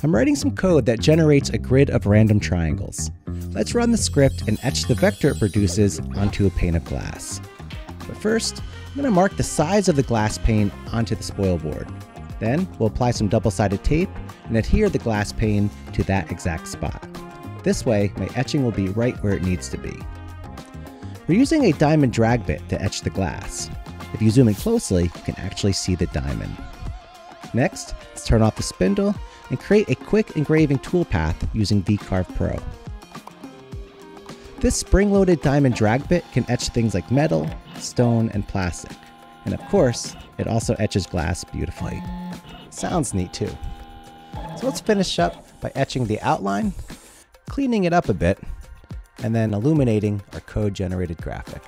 I'm writing some code that generates a grid of random triangles. Let's run the script and etch the vector it produces onto a pane of glass. But first, I'm going to mark the size of the glass pane onto the spoil board. Then we'll apply some double-sided tape and adhere the glass pane to that exact spot. This way, my etching will be right where it needs to be. We're using a diamond drag bit to etch the glass. If you zoom in closely, you can actually see the diamond. Next, let's turn off the spindle and create a quick engraving toolpath using VCarve Pro. This spring-loaded diamond drag bit can etch things like metal, stone, and plastic. And of course, it also etches glass beautifully. Sounds neat too. So let's finish up by etching the outline, cleaning it up a bit, and then illuminating our code-generated graphic.